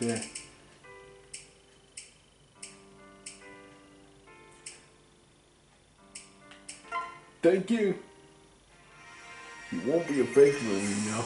here. Thank you. You won't be a fake movie, you know.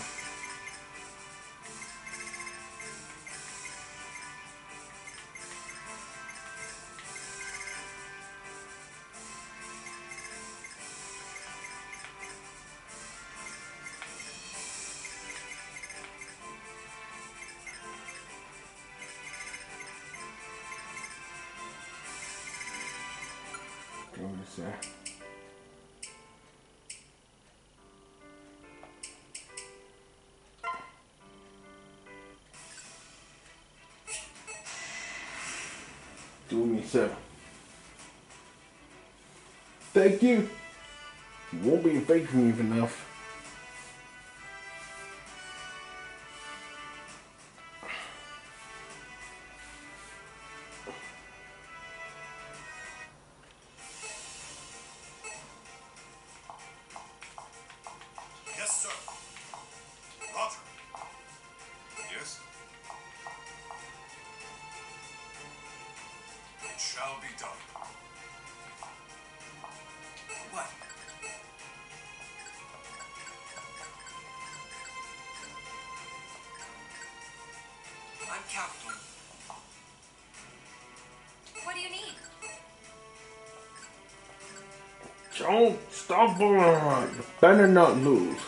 So, thank you. Won't be thanking you enough. stubborn. Better not lose.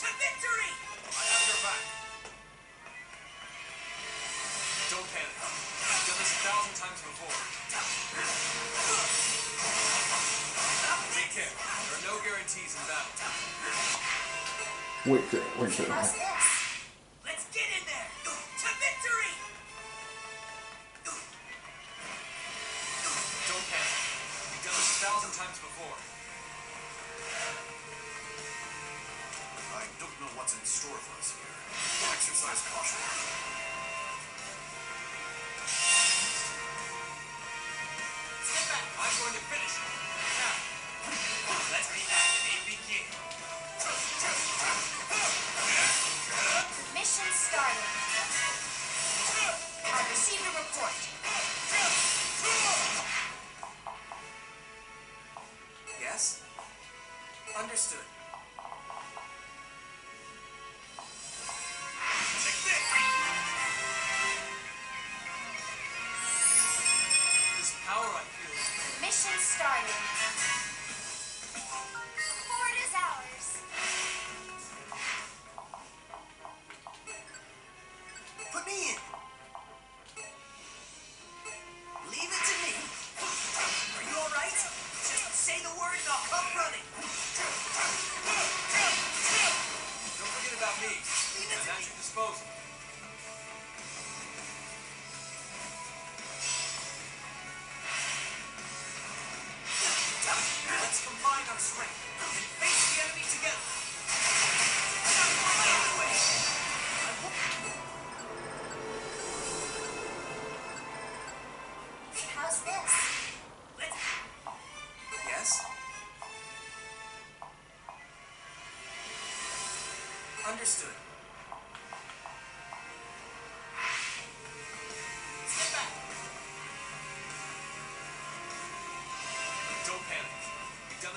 to victory! I have your back. Don't panic. I've done this a thousand times before. Take care. There are no guarantees in battle. Wait, wait, wait.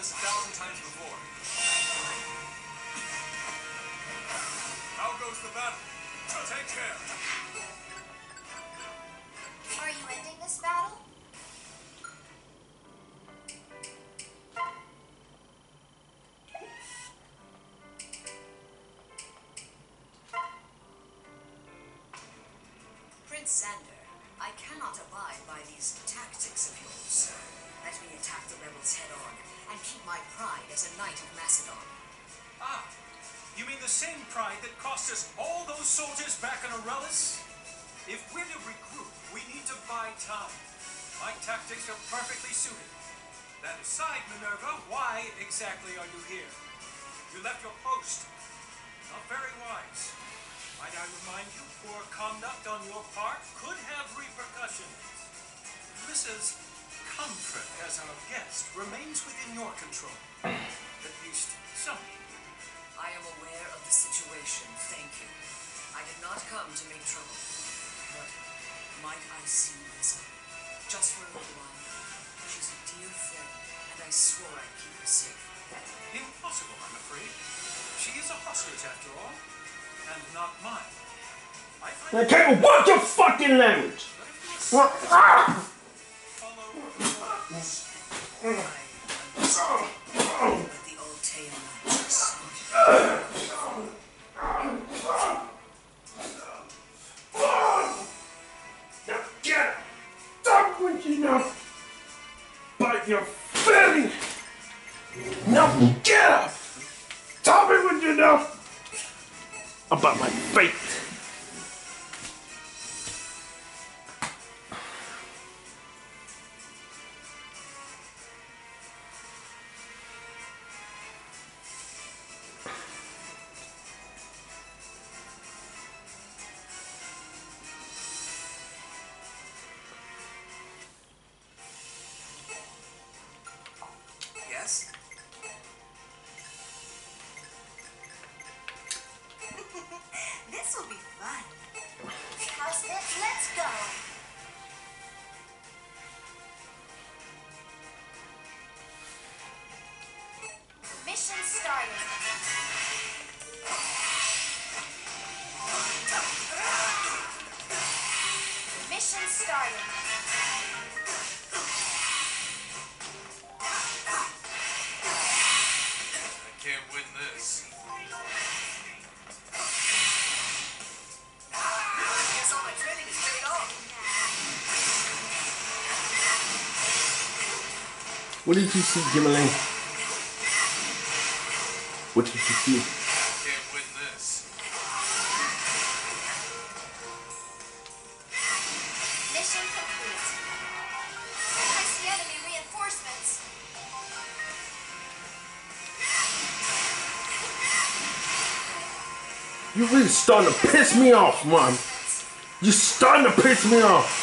this a thousand times before. How goes the battle? Take care. Are you ending this battle? Prince Sander, I cannot abide by these tactics of yours. Let me attack the rebels head on and keep my pride as a knight of Macedon. Ah, you mean the same pride that cost us all those soldiers back in Aurelis? If we're to regroup, we need to buy time. My tactics are perfectly suited. That aside, Minerva, why exactly are you here? You left your post. Not very wise. Might I remind you, poor conduct on your part could have repercussions. Mrs. Comfort as our guest remains within your control. At least some. I am aware of the situation, thank you. I did not come to make trouble. But might I see Lisa? Just for a little while. She's a dear friend, and I swore I'd keep her safe. Impossible, I'm afraid. She is a hostage after all, and not mine. I find I can't watch your fucking language. But if you Ah! Now get up. Stop it with you now. About my fate. This will be fun. What did you see, Gimmeling? What did you see? I can't win this. Mission complete. I see enemy reinforcements. You really starting to piss me off, man. You're starting to piss me off.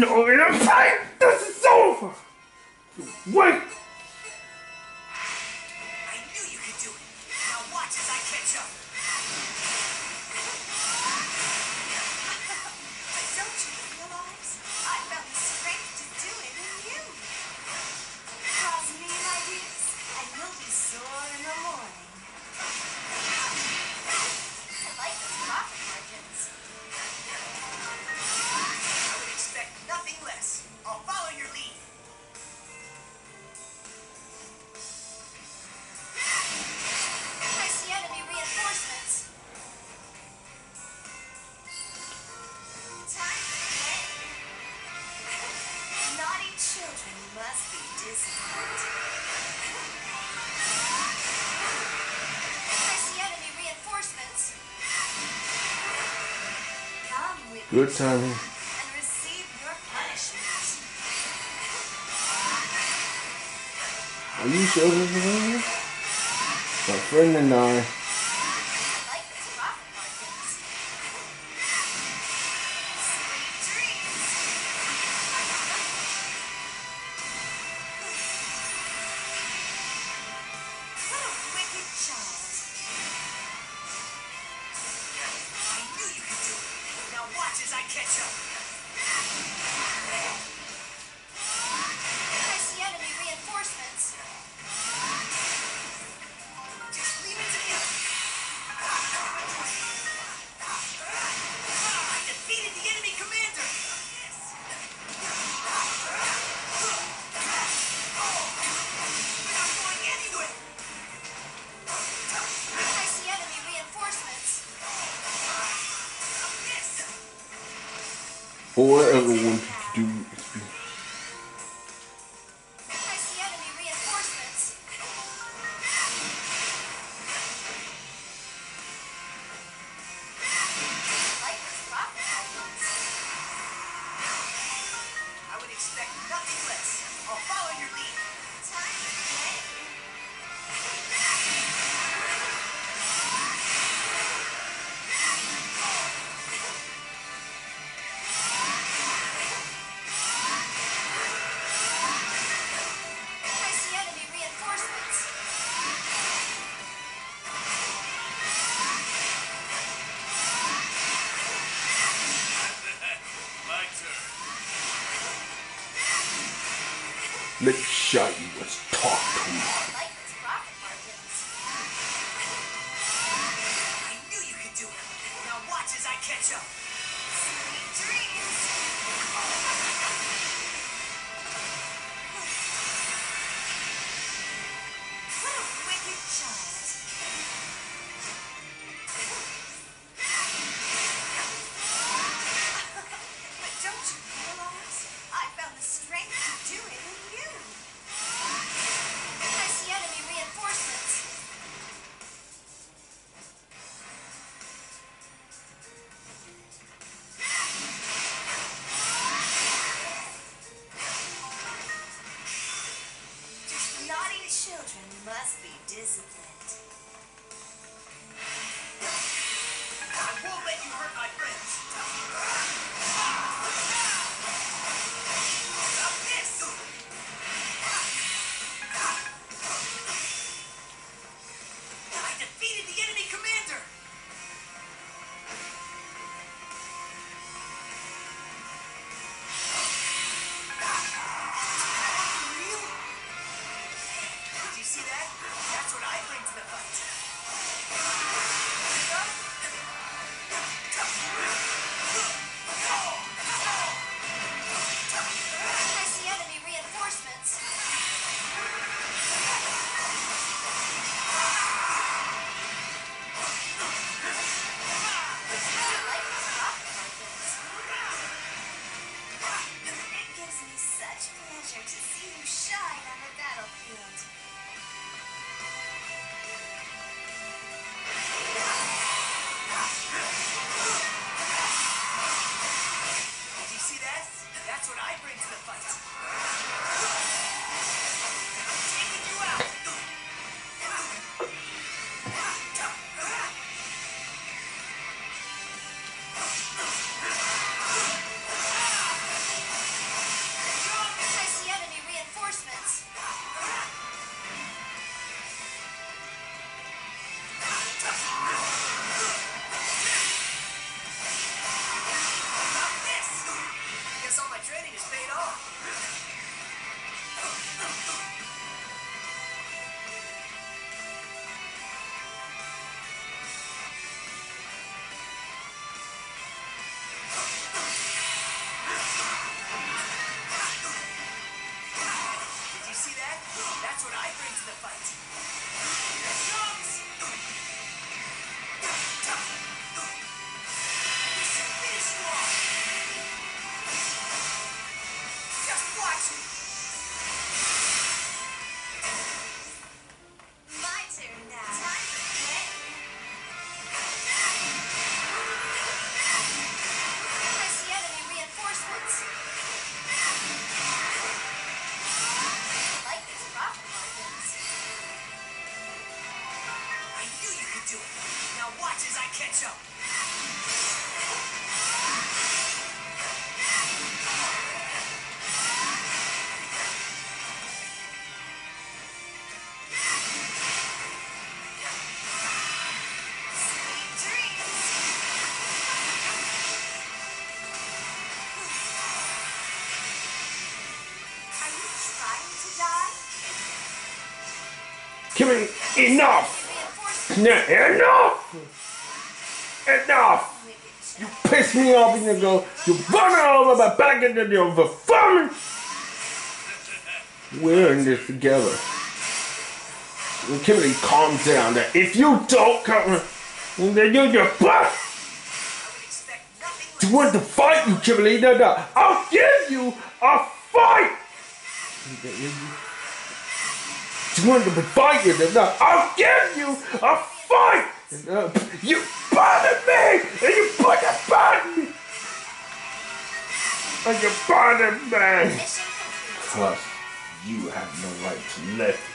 No, we're fine! Good timing. Are you sure this is My friend and I Mick you was talked to. Kimmy, enough! Enough! Enough! You piss me off, and you go, You run all over my back into the performance. We're in this together. And Kimberly, calm down. That if you don't come, then you're your butt. You want to fight, you Kimberly? No, no. I'll give you a fight wonderful fighting and now I'll give you a fight. And uh, you bothered me and you put that back me. And you bothered me. Plus, you have no right to live.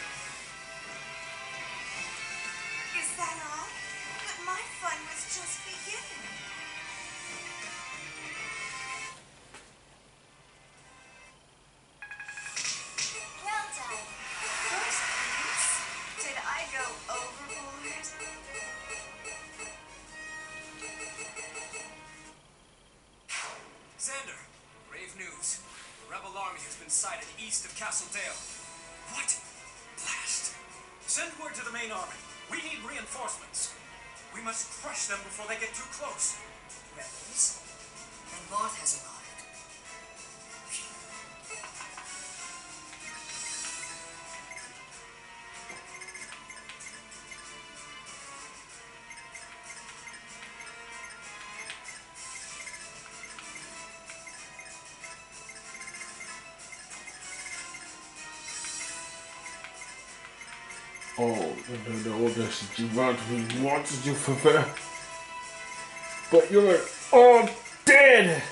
Oh, the, the orders that you want we wanted you fulfill. But you're all dead!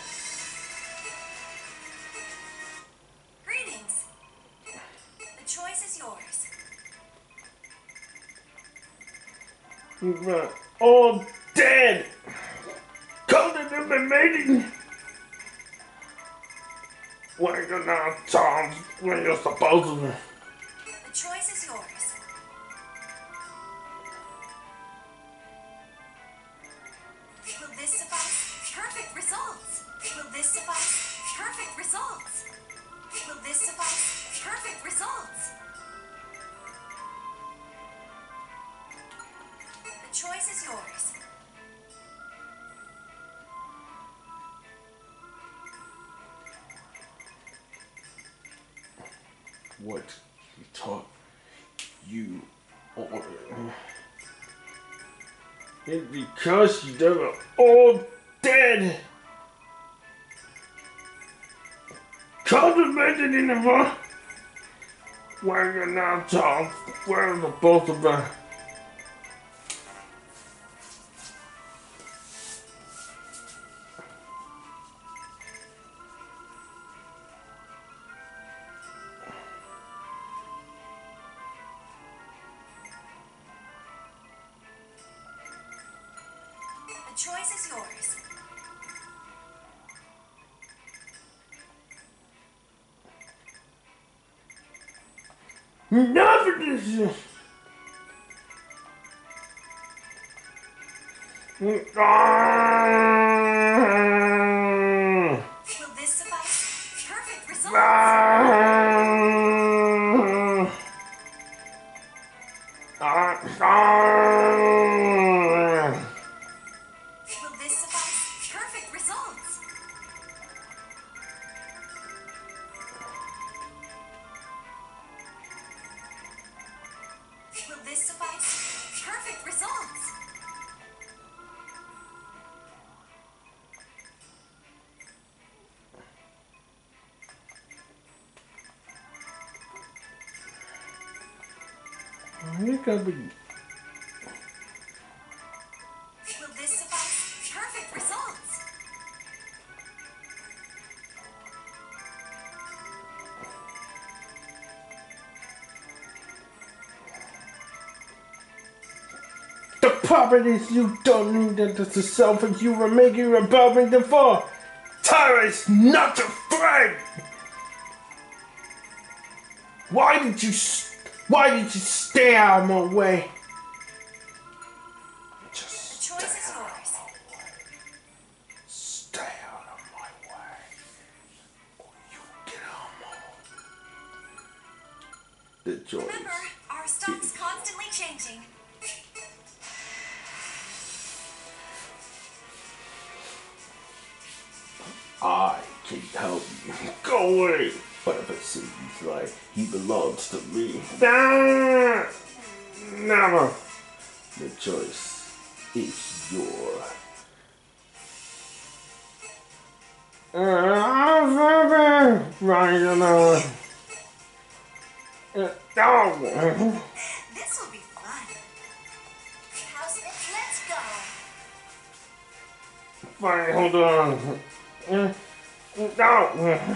What he taught you. And because you were all dead! Cultivated in the! Where you now, Tom? Where are the both of them? Nothing. Ah! Properties you don't need that is the selfish you were making above me before. Tara is not afraid. Why did you? Why did you stay out of my way? The Just choice is yours. stay out of my way. Or you get out of my way. The choice. Remember, our stock's constantly changing. Can help you. Go away. But if it seems like he belongs to me, nah, never. The choice is yours. Right on. No. This will be fun. Housemate, let's go. Fine, hold on. Uh,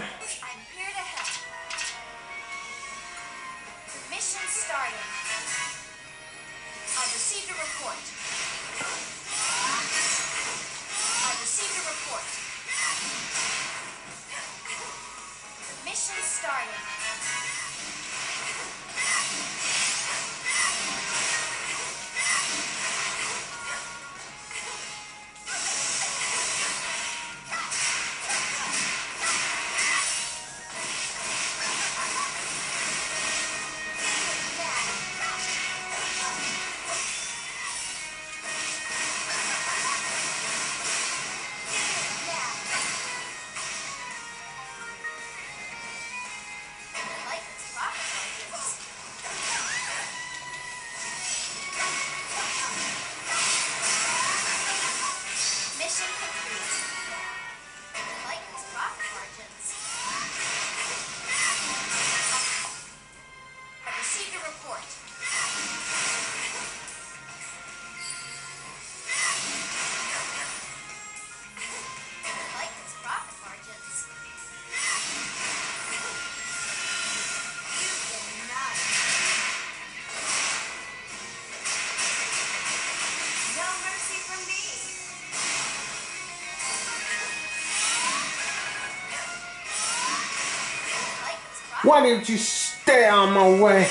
Why didn't you stay on my way?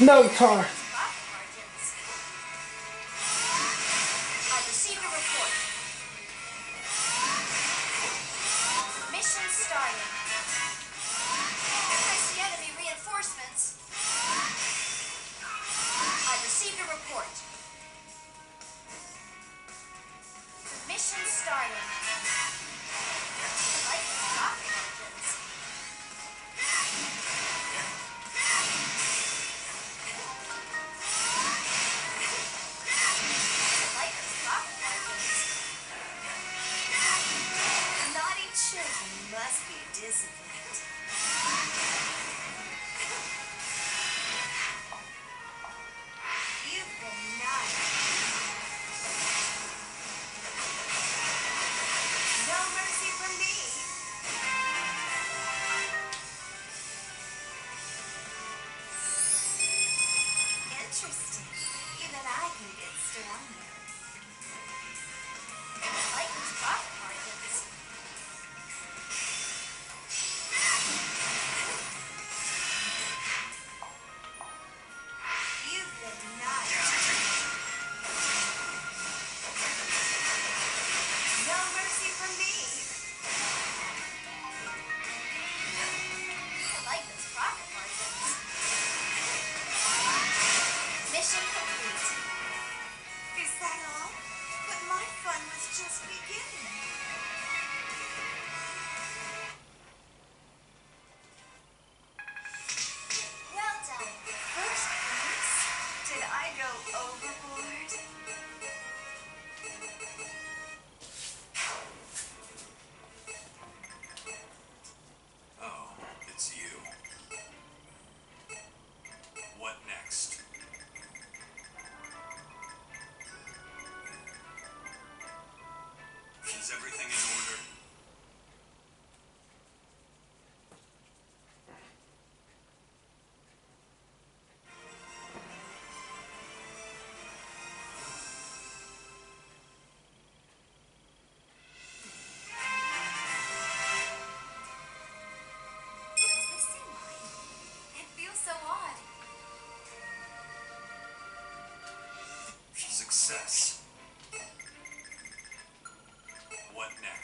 No, Tar.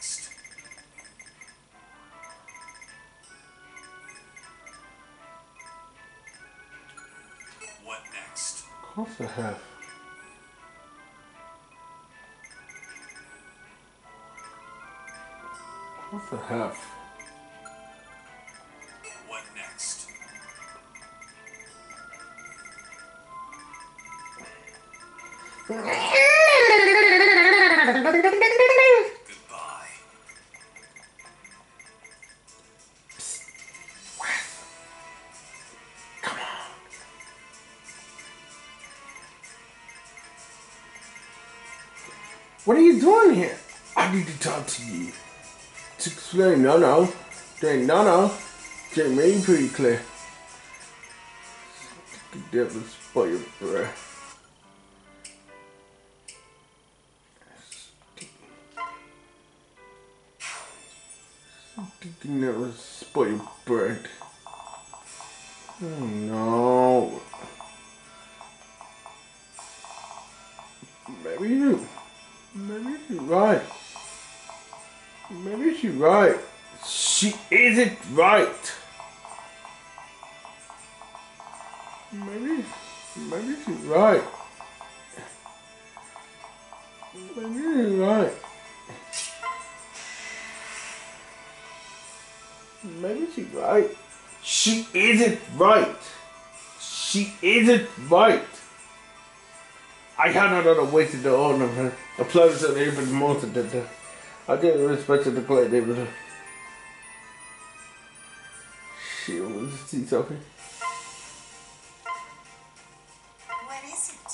Next? What next? Of course I have. Of course What are you doing here? I need to talk to you. To explain, no, no. Then, no, no. Jay made pretty clear. The devil's spoil your breath. Right. I had another way to the honor of her. Applause to even more to the I didn't respect the glad they would She was see something. What is it?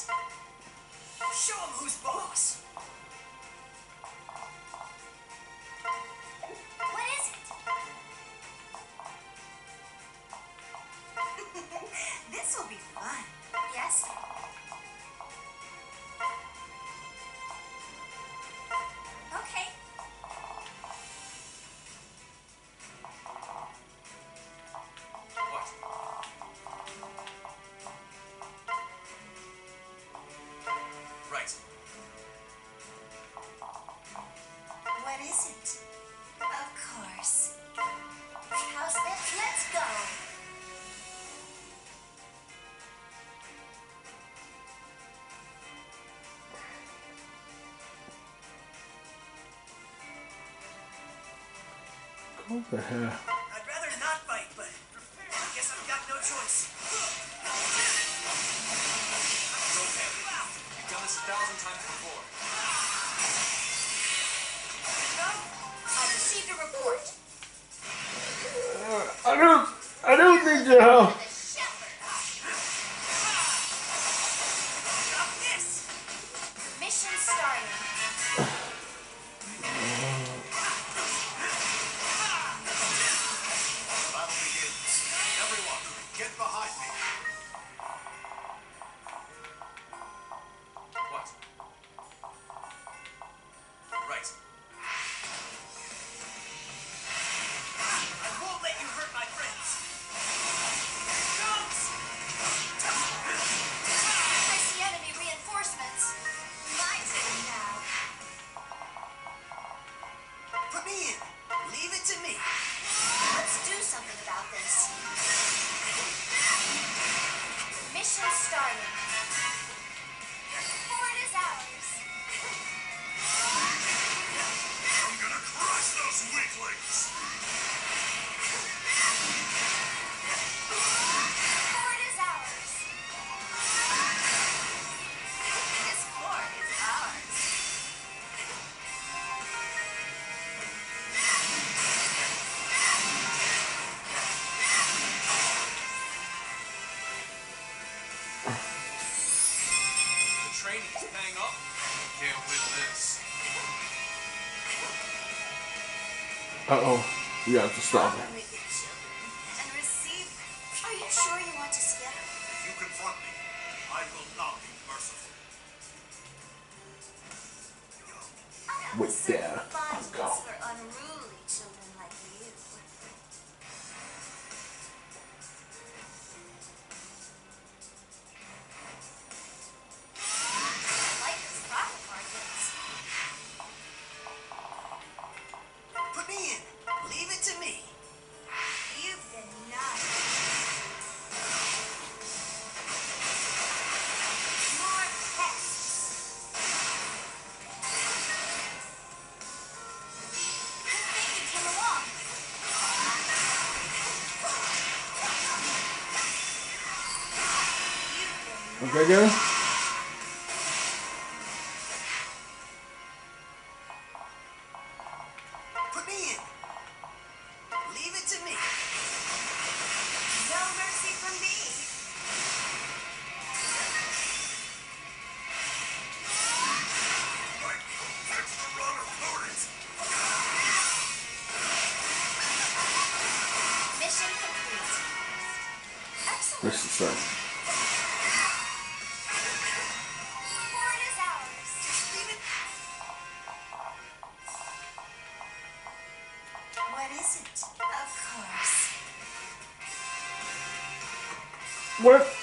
Show him who's boss. What is it? this will be fun. Yes? over here. Uh oh, we have to stop it. There you go. work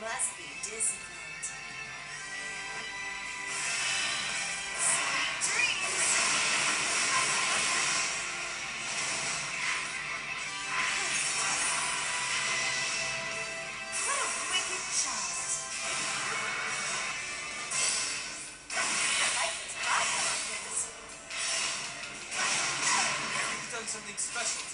must be disciplined. Sweet dreams! What a wicked child! Life is done something special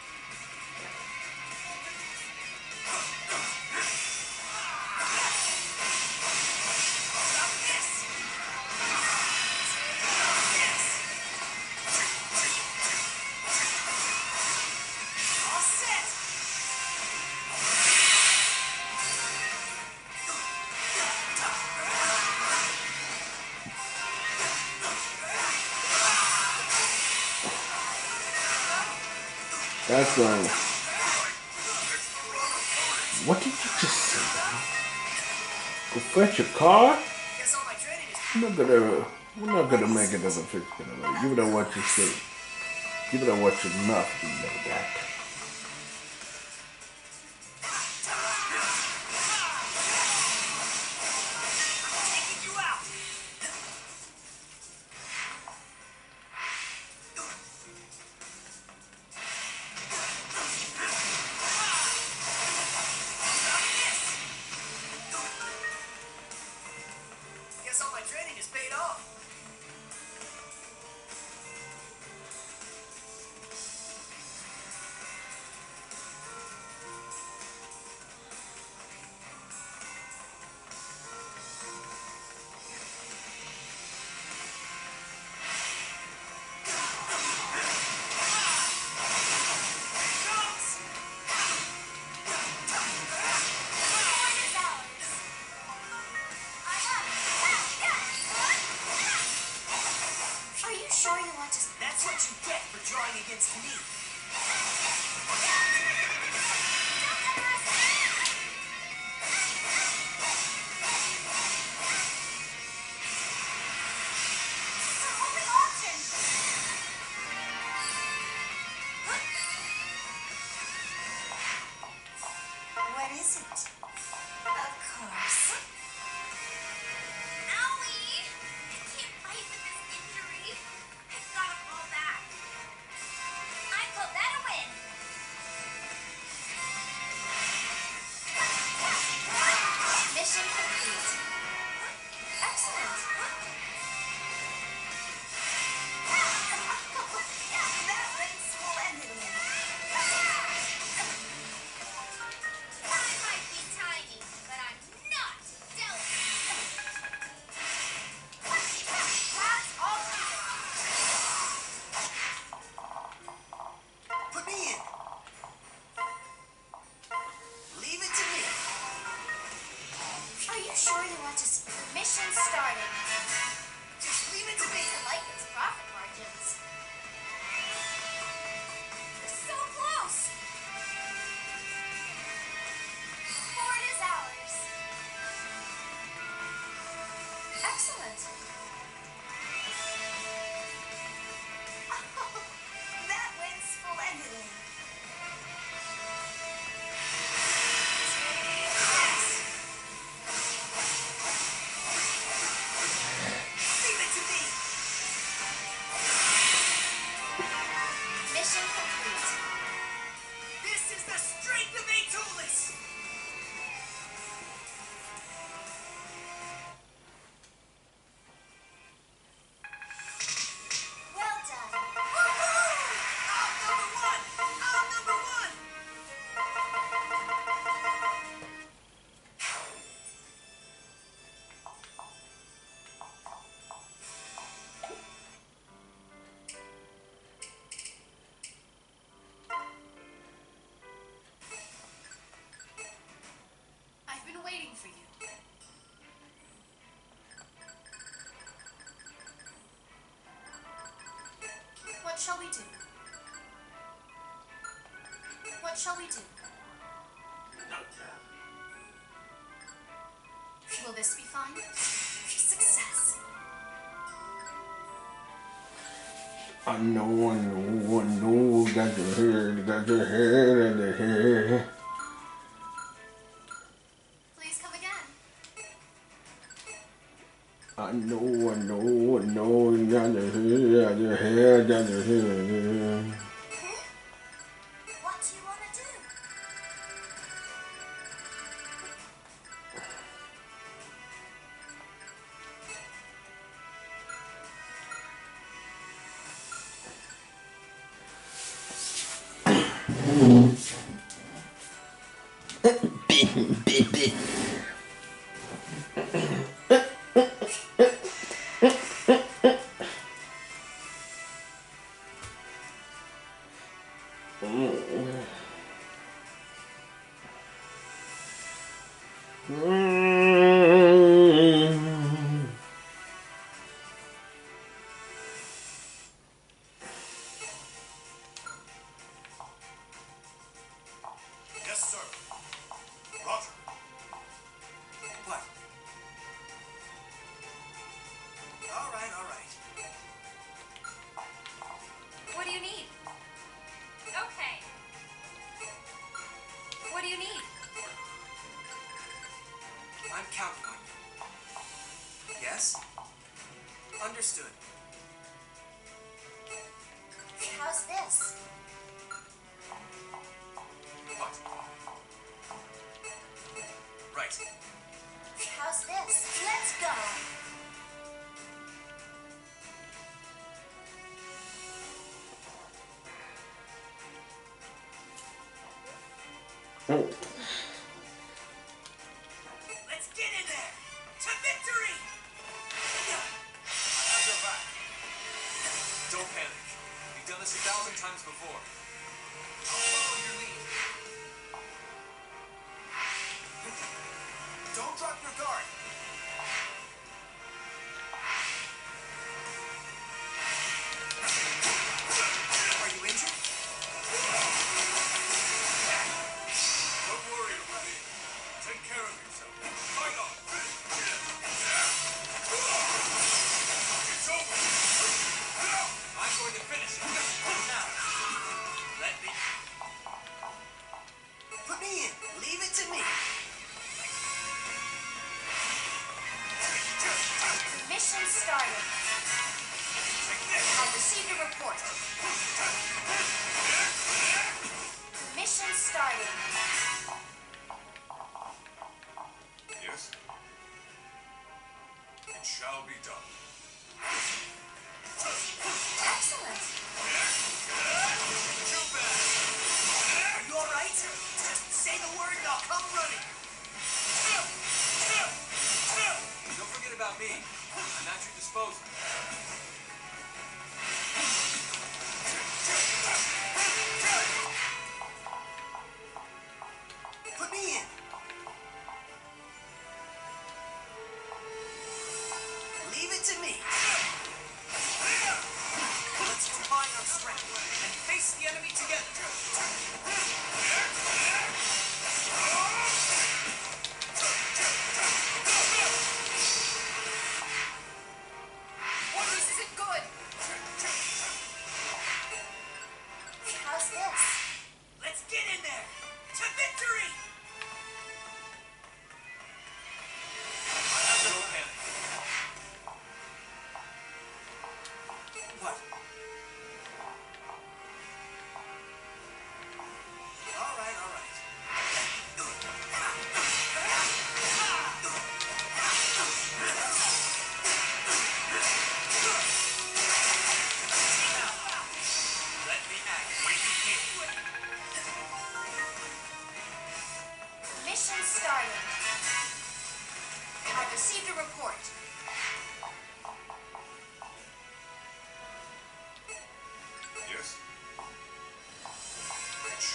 What did you just say? Go fetch a car? We're not gonna. We're not gonna make it as a fix. Give it a what you say. Give it a what you not. You know that. shall we do? What shall we do? Will this be fine? Success! I know, I know, I know, got your head, got your head in the hair. Please come again. I know, I know, I know, got your head got their hair down their hair. Cowboy. Yes? Understood. How's this? What? Right. How's this? Let's go! Oh.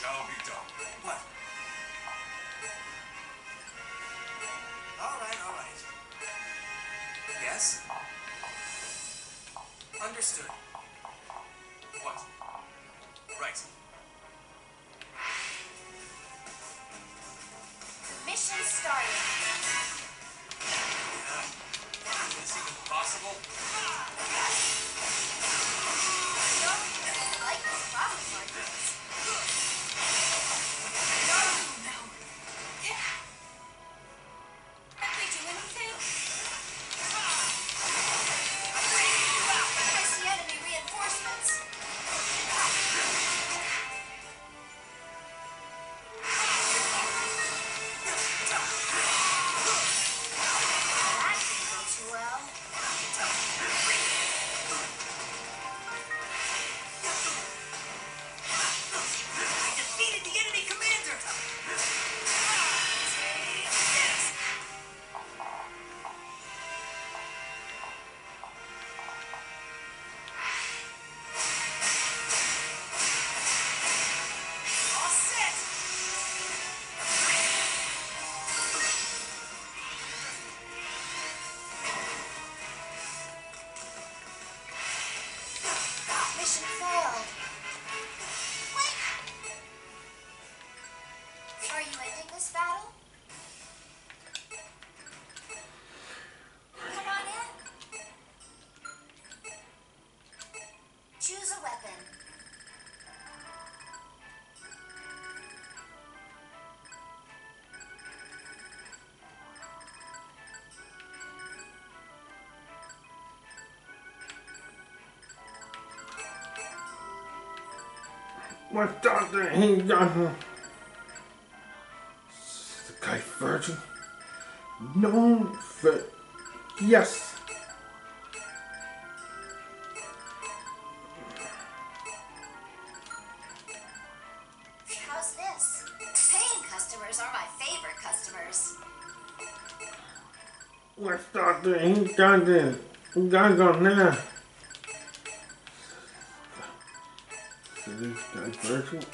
shall be done. What? All right, all right. Yes? Understood. What? Right. Mission started. Yeah. Is it possible? My doctor, he got her. The guy virgin? No, yes. How's this? Paying customers are my favorite customers. My doctor, he got this. He got gone now. this divergent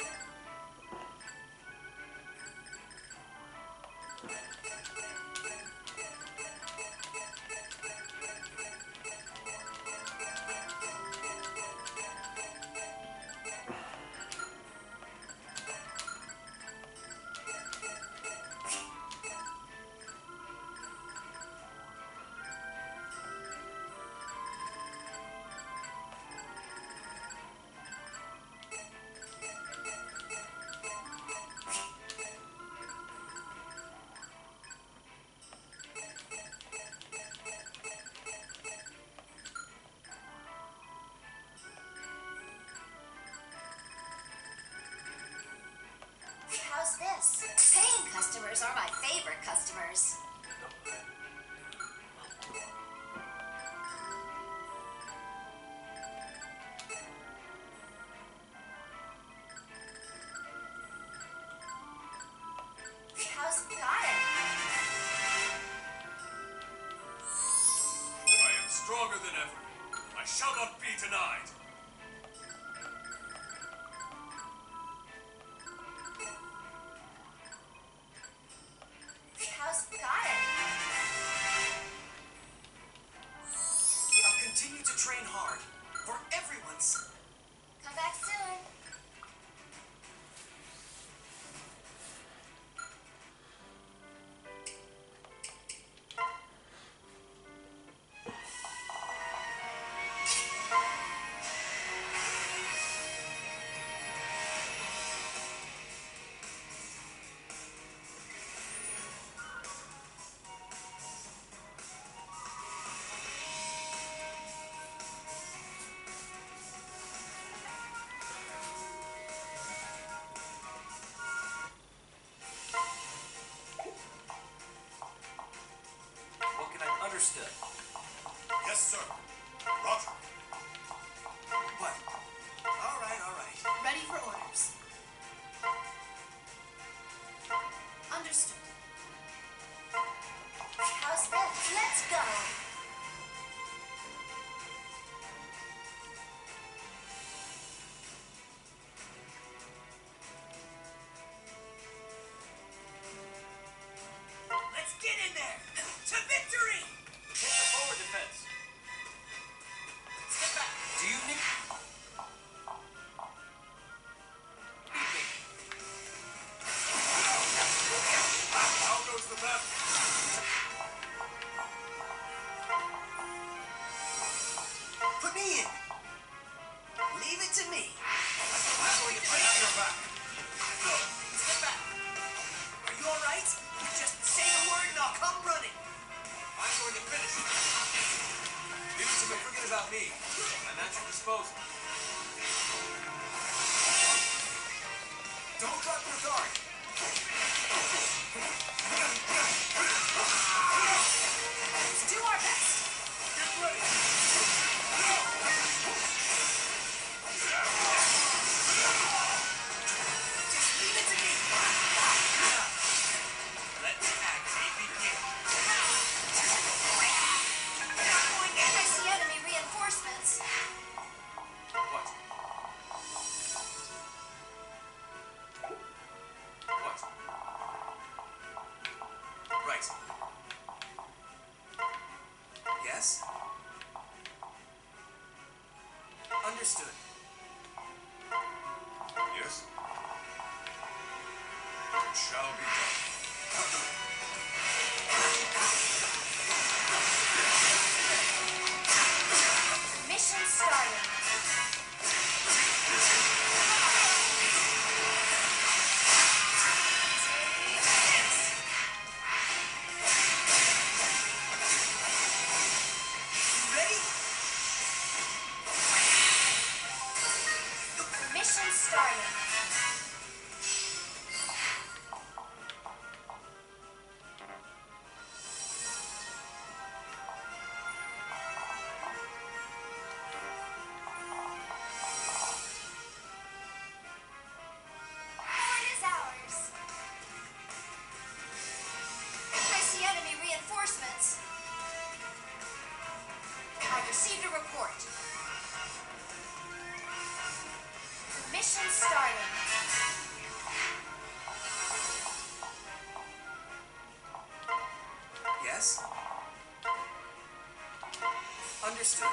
Mister.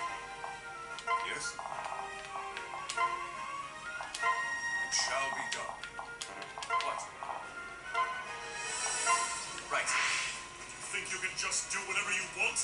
Yes? It shall be done. What? Right. You think you can just do whatever you want?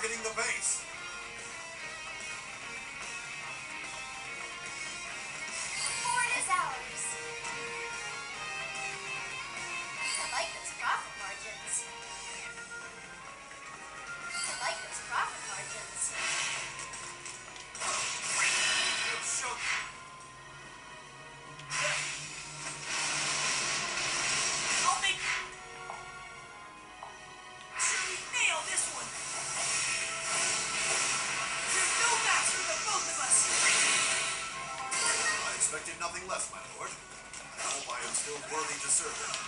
Targeting the base. Worthy to serve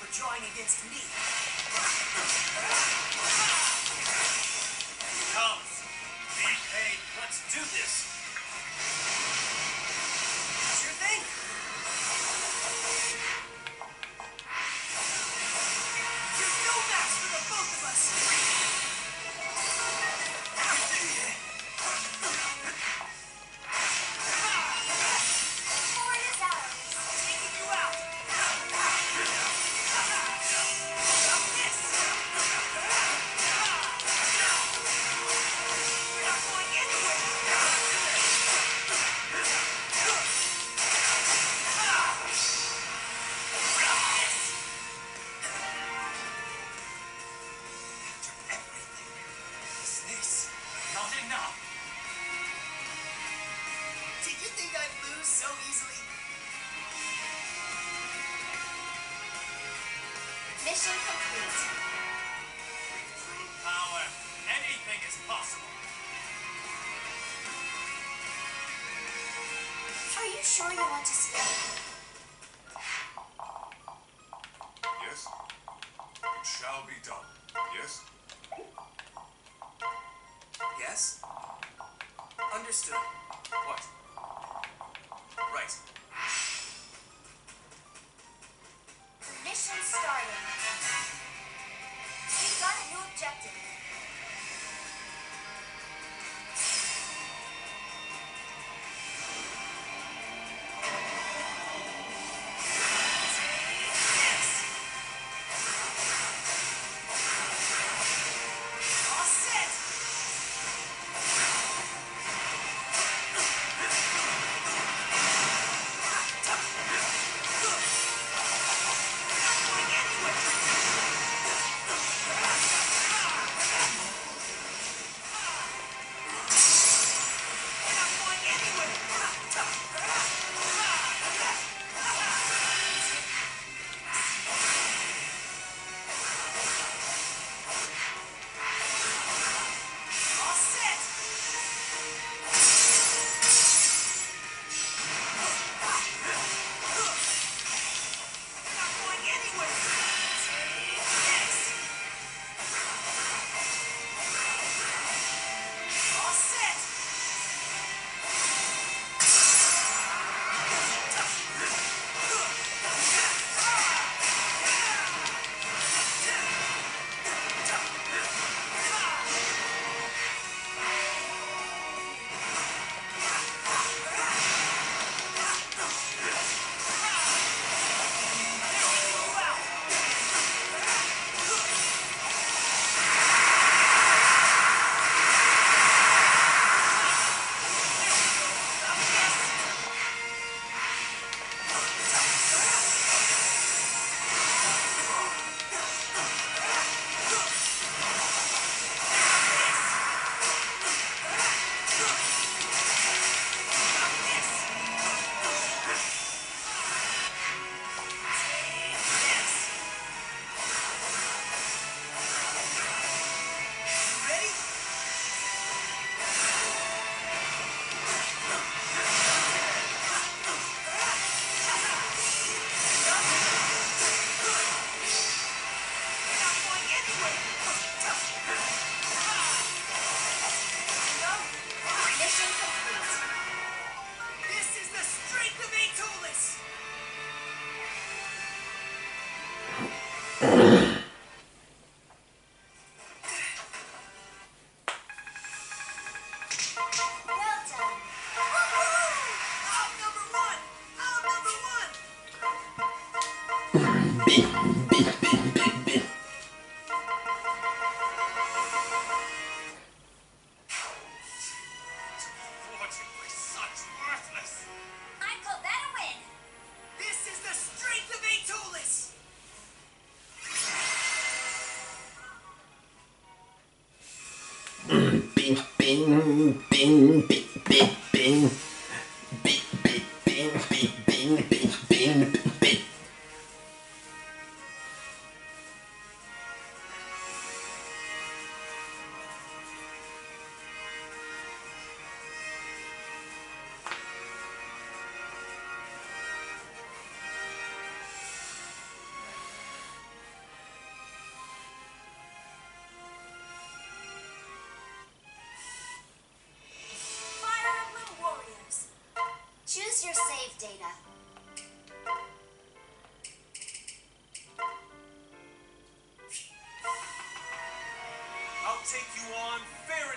for drawing against me. Mission complete. Power. Anything is possible. Are you sure you want to stay?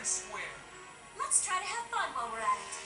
Let's try to have fun while we're at it.